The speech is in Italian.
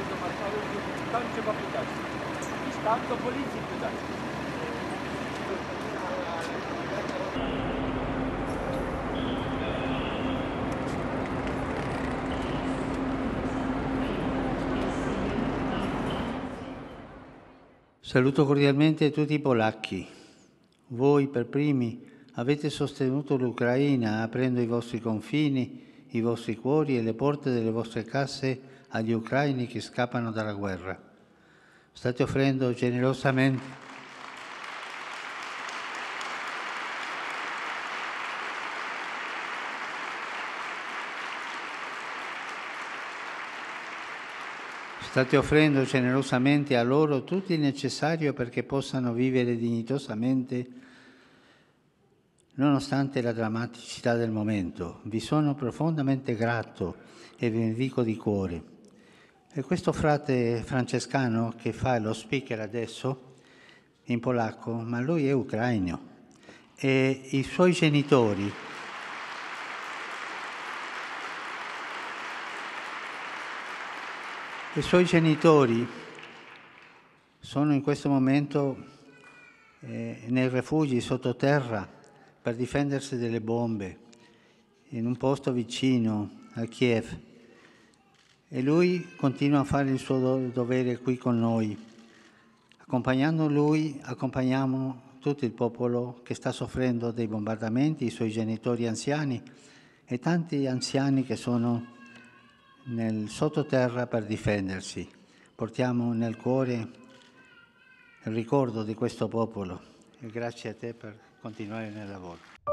jest do Warszawy, tam trzeba pytać. Iść tam do policji pytać. Saluto cordialmente tutti i polacchi. Voi per primi avete sostenuto l'Ucraina aprendo i vostri confini, i vostri cuori e le porte delle vostre case agli ucraini che scappano dalla guerra. State offrendo generosamente State offrendo generosamente a loro tutto il necessario perché possano vivere dignitosamente nonostante la drammaticità del momento. Vi sono profondamente grato e vi benedico di cuore. E questo frate francescano che fa lo speaker adesso in polacco, ma lui è ucraino e i suoi genitori I suoi genitori sono in questo momento eh, nei rifugi sottoterra per difendersi dalle bombe, in un posto vicino a Kiev. E lui continua a fare il suo dovere qui con noi. Accompagnando lui, accompagniamo tutto il popolo che sta soffrendo dei bombardamenti, i suoi genitori anziani e tanti anziani che sono nel sottoterra per difendersi. Portiamo nel cuore il ricordo di questo popolo e grazie a te per continuare nel lavoro.